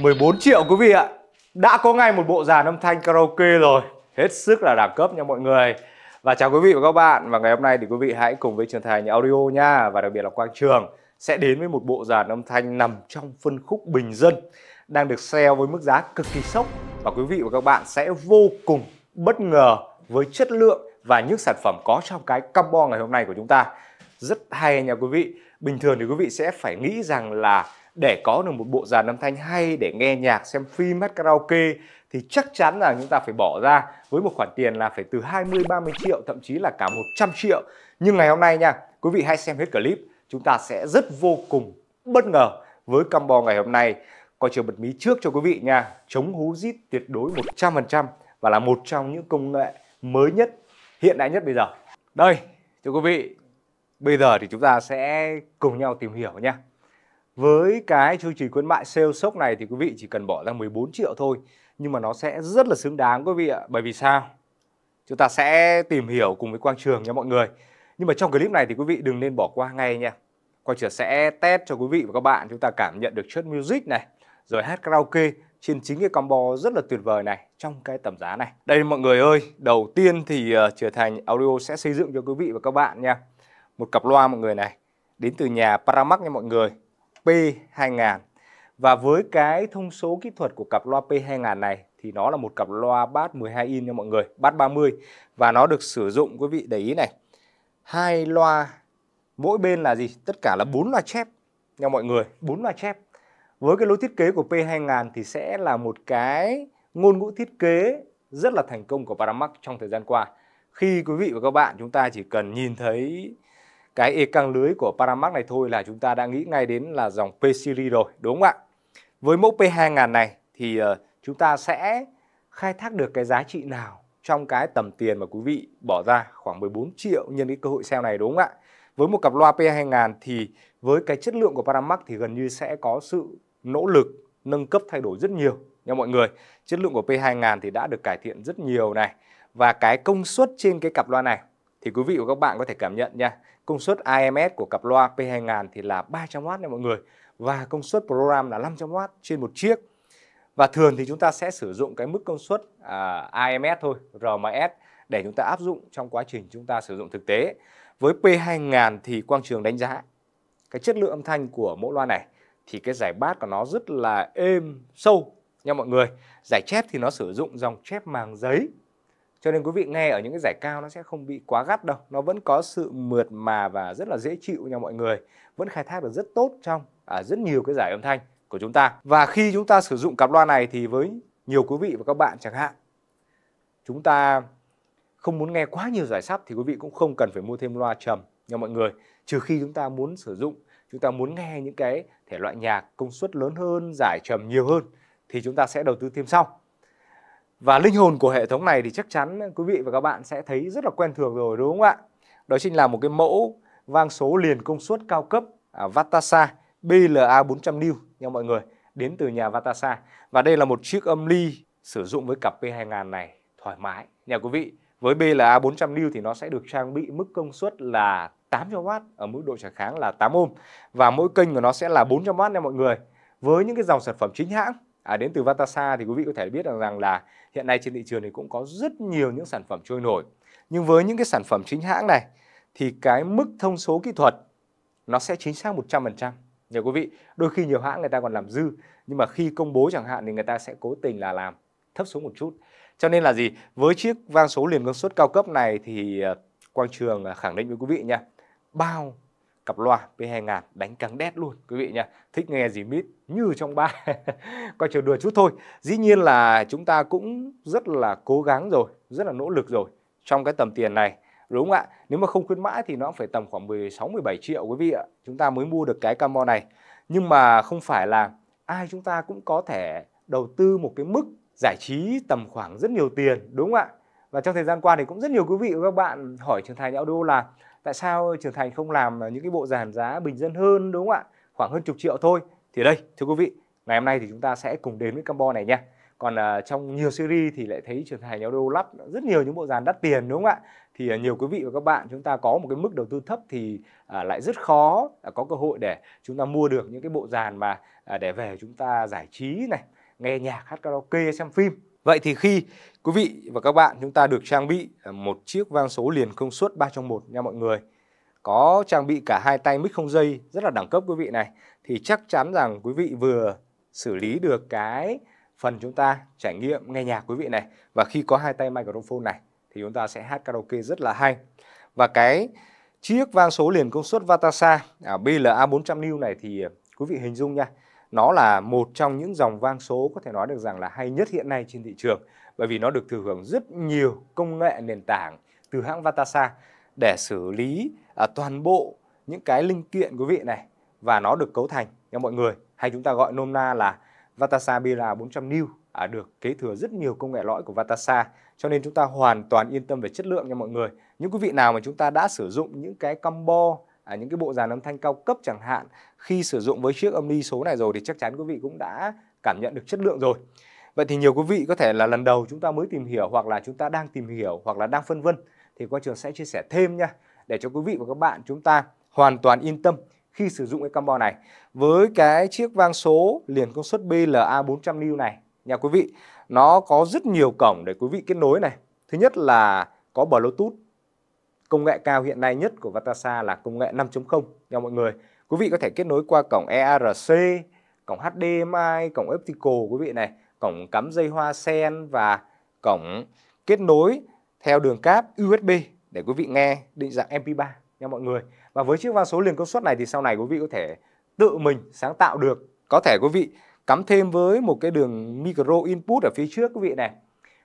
14 triệu quý vị ạ. Đã có ngay một bộ dàn âm thanh karaoke rồi. Hết sức là đẳng cấp nha mọi người. Và chào quý vị và các bạn. Và ngày hôm nay thì quý vị hãy cùng với Trường Thành Audio nha. Và đặc biệt là Quang Trường Sẽ đến với một bộ dàn âm thanh nằm trong phân khúc bình dân, Đang được sale với mức giá cực kỳ sốc. Và quý vị và các bạn sẽ vô cùng bất ngờ với chất lượng và những sản phẩm có trong cái combo ngày hôm nay của chúng ta. Rất hay nha quý vị. Bình thường thì quý vị sẽ phải nghĩ rằng là để có được một bộ dàn âm thanh hay để nghe nhạc xem phim hát karaoke thì chắc chắn là chúng ta phải bỏ ra với một khoản tiền là phải từ 20 30 triệu thậm chí là cả 100 triệu. Nhưng ngày hôm nay nha, quý vị hãy xem hết clip, chúng ta sẽ rất vô cùng bất ngờ với combo ngày hôm nay. Coi chờ bật mí trước cho quý vị nha, chống hú rít tuyệt đối 100% và là một trong những công nghệ mới nhất, hiện đại nhất bây giờ. Đây, thưa quý vị, bây giờ thì chúng ta sẽ cùng nhau tìm hiểu nha. Với cái chương trình khuyến mại sale sốc này thì quý vị chỉ cần bỏ ra 14 triệu thôi nhưng mà nó sẽ rất là xứng đáng quý vị ạ. Bởi vì sao? Chúng ta sẽ tìm hiểu cùng với Quang Trường nha mọi người. Nhưng mà trong clip này thì quý vị đừng nên bỏ qua ngay nha. Quang Trường sẽ test cho quý vị và các bạn chúng ta cảm nhận được chất music này, rồi hát karaoke trên chính cái combo rất là tuyệt vời này trong cái tầm giá này. Đây mọi người ơi, đầu tiên thì uh, trở thành audio sẽ xây dựng cho quý vị và các bạn nha. Một cặp loa mọi người này, đến từ nhà Paramax nha mọi người. P2000 và với cái thông số kỹ thuật của cặp loa P2000 này thì nó là một cặp loa bass 12 in nha mọi người, bass 30 và nó được sử dụng quý vị để ý này. Hai loa mỗi bên là gì? Tất cả là bốn loa chép nha mọi người, bốn loa chép. Với cái lối thiết kế của P2000 thì sẽ là một cái ngôn ngữ thiết kế rất là thành công của Paramax trong thời gian qua. Khi quý vị và các bạn chúng ta chỉ cần nhìn thấy cái e căng lưới của Paramax này thôi là chúng ta đã nghĩ ngay đến là dòng P series rồi, đúng không ạ? Với mẫu P2000 này thì uh, chúng ta sẽ khai thác được cái giá trị nào trong cái tầm tiền mà quý vị bỏ ra khoảng 14 triệu nhân cái cơ hội sale này đúng không ạ? Với một cặp loa P2000 thì với cái chất lượng của Paramax thì gần như sẽ có sự nỗ lực nâng cấp thay đổi rất nhiều nha mọi người. Chất lượng của P2000 thì đã được cải thiện rất nhiều này và cái công suất trên cái cặp loa này thì quý vị và các bạn có thể cảm nhận nha. Công suất IMS của cặp loa P2000 thì là 300W nha mọi người và công suất program là 500W trên một chiếc. Và thường thì chúng ta sẽ sử dụng cái mức công suất à, IMS thôi, RMS để chúng ta áp dụng trong quá trình chúng ta sử dụng thực tế. Với P2000 thì Quang Trường đánh giá cái chất lượng âm thanh của mẫu loa này thì cái giải bass của nó rất là êm, sâu nha mọi người. Giải chép thì nó sử dụng dòng chép màng giấy cho nên quý vị nghe ở những cái giải cao nó sẽ không bị quá gắt đâu. Nó vẫn có sự mượt mà và rất là dễ chịu nha mọi người. Vẫn khai thác được rất tốt trong à, rất nhiều cái giải âm thanh của chúng ta. Và khi chúng ta sử dụng cặp loa này thì với nhiều quý vị và các bạn chẳng hạn chúng ta không muốn nghe quá nhiều giải sắp thì quý vị cũng không cần phải mua thêm loa trầm nha mọi người. Trừ khi chúng ta muốn sử dụng chúng ta muốn nghe những cái thể loại nhạc công suất lớn hơn giải trầm nhiều hơn thì chúng ta sẽ đầu tư thêm sau và linh hồn của hệ thống này thì chắc chắn quý vị và các bạn sẽ thấy rất là quen thuộc rồi đúng không ạ? Đó chính là một cái mẫu vang số liền công suất cao cấp à, Vatasa BLA 400W nha mọi người, đến từ nhà Vatasa. Và đây là một chiếc âm ly sử dụng với cặp P2000 này thoải mái nha quý vị. Với BLA 400W thì nó sẽ được trang bị mức công suất là 800W ở mức độ trả kháng là 8 ohm và mỗi kênh của nó sẽ là 400W nha mọi người. Với những cái dòng sản phẩm chính hãng à, đến từ Vatasa thì quý vị có thể biết rằng, rằng là hiện nay trên thị trường thì cũng có rất nhiều những sản phẩm trôi nổi. Nhưng với những cái sản phẩm chính hãng này thì cái mức thông số kỹ thuật nó sẽ chính xác 100%. Nhờ quý vị, đôi khi nhiều hãng người ta còn làm dư nhưng mà khi công bố chẳng hạn thì người ta sẽ cố tình là làm thấp xuống một chút. Cho nên là gì? Với chiếc vang số liền công suất cao cấp này thì ờ, Quang Trường khẳng định với quý vị nha. Bao cặp loa P2000 đánh căng đét luôn quý vị nha. Thích nghe gì mít như trong ba. Coi chờ đùa chút thôi. Dĩ nhiên là chúng ta cũng rất là cố gắng rồi, rất là nỗ lực rồi trong cái tầm tiền này. Đúng không ạ? Nếu mà không khuyến mãi thì nó cũng phải tầm khoảng 16 17 triệu quý vị ạ. Chúng ta mới mua được cái camo này. Nhưng mà không phải là ai chúng ta cũng có thể đầu tư một cái mức giải trí tầm khoảng rất nhiều tiền, đúng không ạ? Và trong thời gian qua thì cũng rất nhiều quý vị và các bạn hỏi Trường Thành Audio là tại sao Trường Thành không làm những cái bộ dàn giá bình dân hơn đúng không ạ? Khoảng hơn chục triệu thôi. Thì đây, thưa quý vị, ngày hôm nay thì chúng ta sẽ cùng đến với combo này nha. còn uh, trong nhiều series thì lại thấy trường thành audio lắp rất nhiều những bộ dàn đắt tiền đúng không ạ thì uh, nhiều quý vị và các bạn chúng ta có một cái mức đầu tư thấp thì uh, lại rất khó uh, có cơ hội để chúng ta mua được những cái bộ dàn mà uh, để về chúng ta giải trí này nghe nhạc hát karaoke xem phim vậy thì khi quý vị và các bạn chúng ta được trang bị à, một chiếc vang số liền công suất 3 trong 1 nha mọi người. Có trang bị cả hai tay mic không dây rất là đẳng cấp quý vị này thì chắc chắn rằng quý vị vừa xử lý được cái phần chúng ta trải nghiệm nghe nhạc quý vị này. Và khi có hai tay microphone này thì chúng ta sẽ hát karaoke rất là hay. Và cái chiếc vang số liền công suất Vatasa à, BLA 400 new này thì à, quý vị hình dung nha nó là một trong những dòng vang số có thể nói được rằng là hay nhất hiện nay trên thị trường bởi vì nó được thừa hưởng rất nhiều công nghệ nền tảng từ hãng Vatasa để xử lý à, toàn bộ những cái linh kiện quý vị này và nó được cấu thành nha mọi người hay chúng ta gọi nôm na là Vatasa Bira 400 New à, được kế thừa rất nhiều công nghệ lõi của Vatasa cho nên chúng ta hoàn toàn yên tâm về chất lượng nha mọi người. Những quý vị nào mà chúng ta đã sử dụng những cái combo à, những cái bộ dàn âm thanh cao cấp chẳng hạn khi sử dụng với chiếc âm ly số này rồi thì chắc chắn quý vị cũng đã cảm nhận được chất lượng rồi. Vậy thì nhiều quý vị có thể là lần đầu chúng ta mới tìm hiểu hoặc là chúng ta đang tìm hiểu hoặc là đang phân vân thì quang trường sẽ chia sẻ thêm nha để cho quý vị và các bạn chúng ta hoàn toàn yên tâm khi sử dụng cái combo này. Với cái chiếc vang số liền công suất BLA 400W này nha quý vị, nó có rất nhiều cổng để quý vị kết nối này. Thứ nhất là có Bluetooth. Công nghệ cao hiện nay nhất của Vatasa là công nghệ 5.0 nha mọi người. Quý vị có thể kết nối qua cổng ERC, cổng HDMI, cổng optical quý vị này, cổng cắm dây hoa sen và cổng kết nối theo đường cáp USB để quý vị nghe định dạng MP3 nha mọi người. Và với chiếc van số liền công suất này thì sau này quý vị có thể tự mình sáng tạo được. Có thể quý vị cắm thêm với một cái đường micro input ở phía trước quý vị này.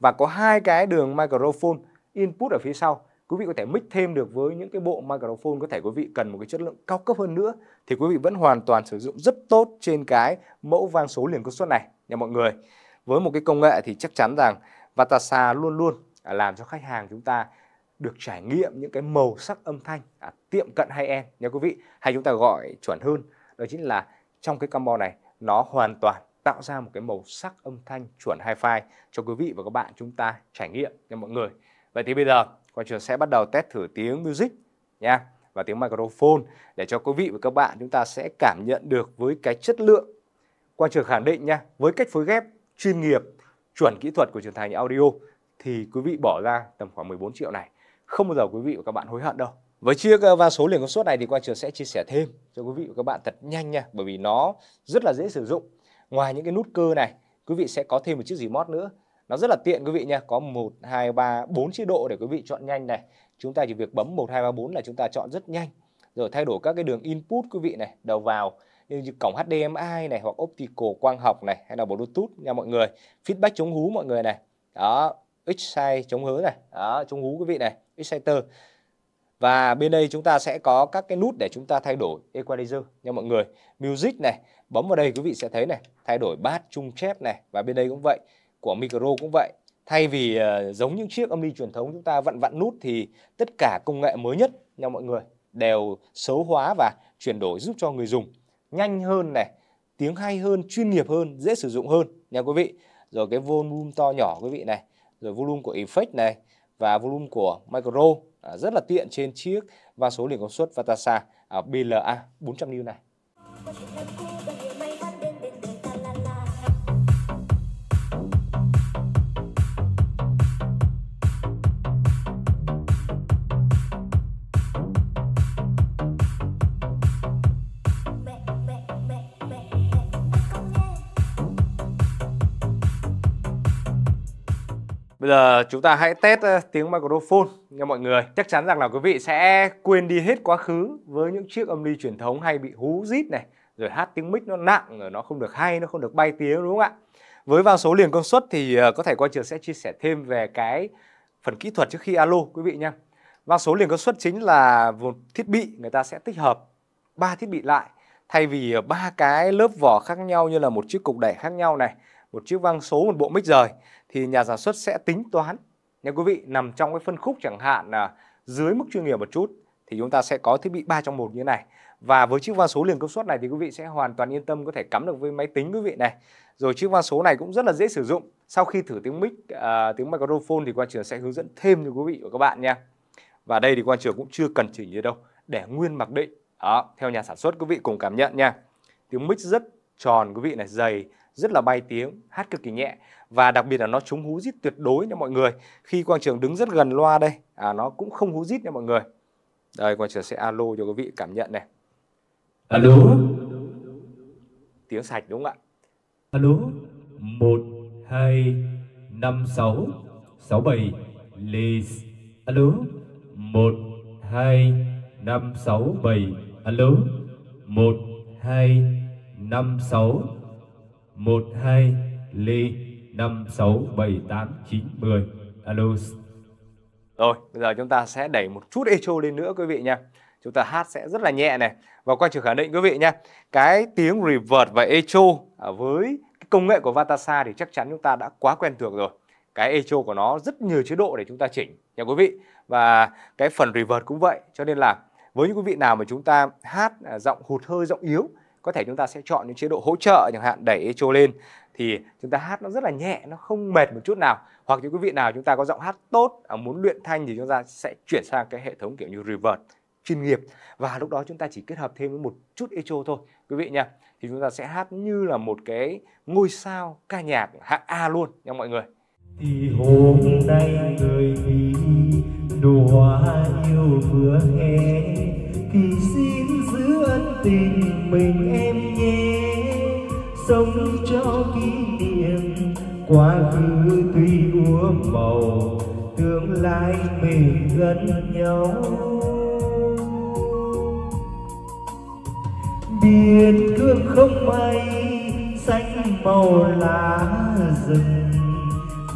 Và có hai cái đường microphone input ở phía sau. Quý vị có thể mix thêm được với những cái bộ microphone có thể quý vị cần một cái chất lượng cao cấp hơn nữa thì quý vị vẫn hoàn toàn sử dụng rất tốt trên cái mẫu vang số liền công suất này nha mọi người. Với một cái công nghệ thì chắc chắn rằng Vatasa luôn luôn à, làm cho khách hàng chúng ta được trải nghiệm những cái màu sắc âm thanh à, tiệm cận hay end nha quý vị hay chúng ta gọi chuẩn hơn đó chính là trong cái combo này nó hoàn toàn tạo ra một cái màu sắc âm thanh chuẩn hi-fi cho quý vị và các bạn chúng ta trải nghiệm nha mọi người vậy thì bây giờ quan trường sẽ bắt đầu test thử tiếng music nha, và tiếng microphone để cho quý vị và các bạn chúng ta sẽ cảm nhận được với cái chất lượng. Quan trường khẳng định nha, với cách phối ghép chuyên nghiệp, chuẩn kỹ thuật của trường thành audio thì quý vị bỏ ra tầm khoảng 14 triệu này. Không bao giờ quý vị và các bạn hối hận đâu. Với chiếc ờ, van số liền công suất này thì quan trường sẽ chia sẻ thêm cho quý vị và các bạn thật nhanh nha, bởi vì nó rất là dễ sử dụng. Ngoài những cái nút cơ này, quý vị sẽ có thêm một chiếc remote nữa nó rất là tiện quý vị nha. Có 1, 2, 3, 4 chế độ để quý vị chọn nhanh này. Chúng ta chỉ việc bấm 1, 2, 3, 4 là chúng ta chọn rất nhanh. Rồi thay đổi các cái đường input quý vị này đầu vào như cổng HDMI này hoặc optical quang học này hay là Bluetooth nha mọi người. Feedback chống hú mọi người này. Đó excite chống hớ này. Đó chống hú quý vị này. Exciter và bên đây chúng ta sẽ có các cái nút để chúng ta thay đổi equalizer nha mọi người. Music này bấm vào đây quý vị sẽ thấy này. Thay đổi bass trung chép này. Và bên đây cũng vậy của micro cũng vậy. Thay vì uh, giống những chiếc âm ly truyền thống chúng ta vặn vặn nút thì tất cả công nghệ mới nhất nha mọi người đều xấu hóa và chuyển đổi giúp cho người dùng nhanh hơn này tiếng hay hơn chuyên nghiệp hơn dễ sử dụng hơn nha quý vị. Rồi cái volume to nhỏ quý vị này rồi volume của effect này và volume của micro à, rất là tiện trên chiếc và số liền công suất Vatasa à, BLA 400W này. Bây giờ chúng ta hãy test tiếng microphone nha mọi người. Chắc chắn rằng là quý vị sẽ quên đi hết quá khứ với những chiếc âm ly truyền thống hay bị hú rít này, rồi hát tiếng mic nó nặng, rồi nó không được hay, nó không được bay tiếng đúng không ạ? Với vào số liền công suất thì ờ, có thể qua trường sẽ chia sẻ thêm về cái phần kỹ thuật trước khi alo quý vị nha. Vào số liền công suất chính là một thiết bị người ta sẽ tích hợp ba thiết bị lại thay vì ờ, ba cái lớp vỏ khác nhau như là một chiếc cục đẩy khác nhau này, một chiếc vang số một bộ mic rời thì nhà sản xuất sẽ tính toán. Nha quý vị nằm trong cái phân khúc chẳng hạn là dưới mức chuyên nghiệp một chút thì chúng ta sẽ có thiết bị 3 trong một như thế này. Và với chiếc van số liền công suất này thì quý vị sẽ hoàn toàn yên tâm có thể cắm được với máy tính quý vị này. Rồi chiếc van số này cũng rất là dễ sử dụng. Sau khi thử tiếng mic à, tiếng microphone thì quan trường sẽ hướng dẫn thêm cho quý vị và các bạn nha. Và đây thì quan trường cũng chưa cần chỉnh gì đâu để nguyên mặc định. Đó theo nhà sản xuất quý vị cùng cảm nhận nha. Tiếng mic rất tròn quý vị này dày rất là bay tiếng hát cực kỳ nhẹ. Và đặc biệt là nó chống hú rít tuyệt đối nha mọi người. Khi quang trường đứng rất gần loa đây à, nó cũng không hú rít nha mọi người. Đây quang trường sẽ alo cho quý vị cảm nhận này. Alo? Tiếng sạch đúng không ạ? Alo? Một hai năm sáu. Sáu bảy Liz alo? Một hai năm sáu bảy. Alo? Một hai năm sáu một hai ly năm sáu bảy tám chín mười. Alo. Rồi, bây giờ chúng ta sẽ đẩy một chút echo lên nữa quý vị nha. Chúng ta hát sẽ rất là nhẹ này. Và quay trở khẳng định quý vị nha, cái tiếng reverb và echo à, với cái công nghệ của Vatasa thì chắc chắn chúng ta đã quá quen thuộc rồi. Cái echo của nó rất nhiều chế độ để chúng ta chỉnh, nha quý vị. Và cái phần reverb cũng vậy, cho nên là với những quý vị nào mà chúng ta hát à, giọng hụt hơi, giọng yếu có thể chúng ta sẽ chọn những chế độ hỗ trợ chẳng hạn, đẩy echo lên. Thì chúng ta hát nó rất là nhẹ, nó không mệt một chút nào. Hoặc những quý vị nào chúng ta có giọng hát tốt à, muốn luyện thanh thì chúng ta sẽ chuyển sang cái hệ thống kiểu như reverb chuyên nghiệp. Và lúc đó chúng ta chỉ kết hợp thêm với một chút echo thôi, quý vị nha. Thì chúng ta sẽ hát như là một cái ngôi sao ca nhạc, hạng A luôn nha mọi người. Thì hôm nay người đi, đùa yêu vừa hè kỷ niệm. Quá khứ tuy úa màu, tương lai mình gần nhau. Biển cương không mây, xanh màu lá rừng.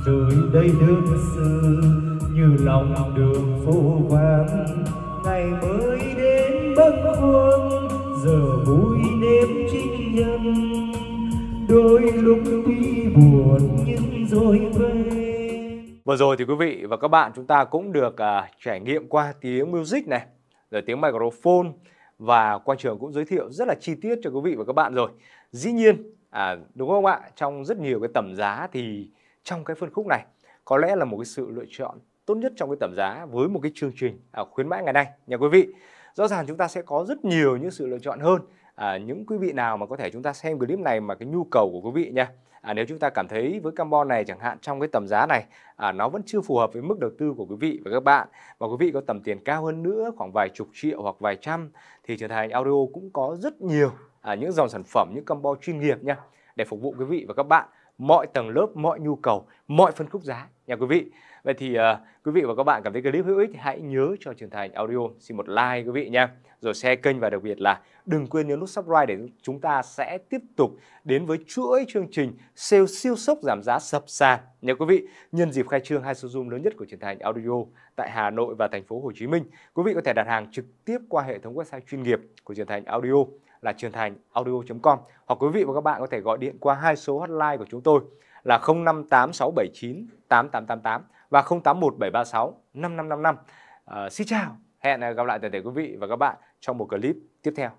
Nơi đây đơn sơ như lòng đường phố vắng. Ngày mới đến bất khuâng, giờ vui đêm trinh nhân đôi lúc tuy buồn nhưng rồi về Vừa rồi thì quý vị và các bạn chúng ta cũng được uh, trải nghiệm qua tiếng music này, rồi tiếng microphone và quan trường cũng giới thiệu rất là chi tiết cho quý vị và các bạn rồi. Dĩ nhiên, à, đúng không ạ? Trong rất nhiều cái tầm giá thì trong cái phân khúc này có lẽ là một cái sự lựa chọn tốt nhất trong cái tầm giá với một cái chương trình à, khuyến mãi ngày nay nha quý vị. Rõ ràng chúng ta sẽ có rất nhiều những sự lựa chọn hơn. À, những quý vị nào mà có thể chúng ta xem clip này mà cái nhu cầu của quý vị nha. À, nếu chúng ta cảm thấy với carbon này chẳng hạn trong cái tầm giá này à, nó vẫn chưa phù hợp với mức đầu tư của quý vị và các bạn mà quý vị có tầm tiền cao hơn nữa khoảng vài chục triệu hoặc vài trăm thì trở thành audio cũng có rất nhiều à, những dòng sản phẩm những combo chuyên nghiệp nha để phục vụ quý vị và các bạn. Mọi tầng lớp mọi nhu cầu mọi phân khúc giá nha quý vị vậy thì uh, quý vị và các bạn cảm thấy clip hữu ích hãy nhớ cho Trường Thành Audio xin một like quý vị nha. Rồi share kênh và đặc biệt là đừng quên nhấn nút subscribe để chúng ta sẽ tiếp tục đến với chuỗi chương trình sale siêu sốc giảm giá sập sàn. Nha quý vị nhân dịp khai trương hai showroom lớn nhất của Trường Thành Audio tại Hà Nội và thành phố Hồ Chí Minh quý vị có thể đặt hàng trực tiếp qua hệ thống website chuyên nghiệp của Trường Thành Audio là truyền thành audio.com hoặc quý vị và các bạn có thể gọi điện qua hai số hotline của chúng tôi là 058679 8888 và 081736 5555. À, xin chào, hẹn gặp lại toàn thể quý vị và các bạn trong một clip tiếp theo.